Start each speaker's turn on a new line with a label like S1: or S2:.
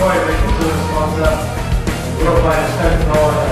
S1: Poi è venuto una find a fai sempre